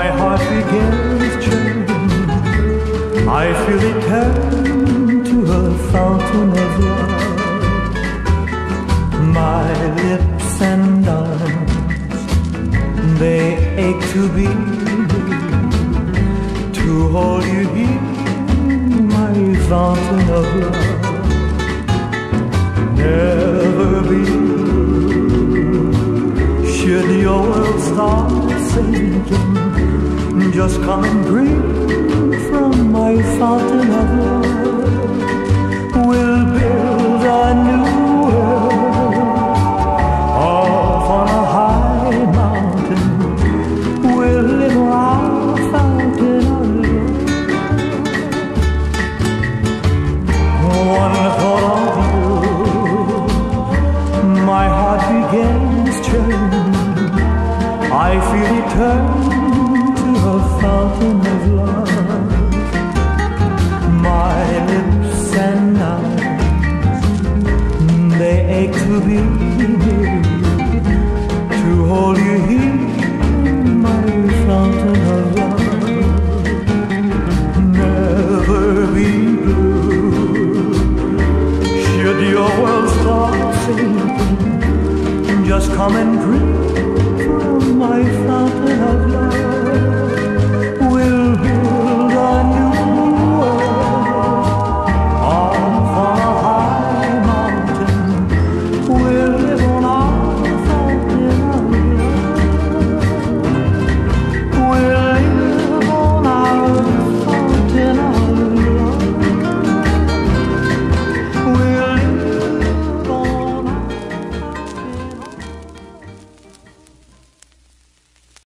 my heart begins churning. I feel it turn to a fountain of love. My lips and arms, they ache to be, to hold you here, my fountain of love. Never be, should your world start sinking just come and drink from my fountain of love. We'll build a new world off on a high mountain. We'll live our fountain of love. One thought of you, my heart begins churning. I feel it turn fountain of love. My lips and eyes, they ache to be near to hold you here, my fountain of love. Never be blue. Should your world start sinking, just come and drink from my fountain of love.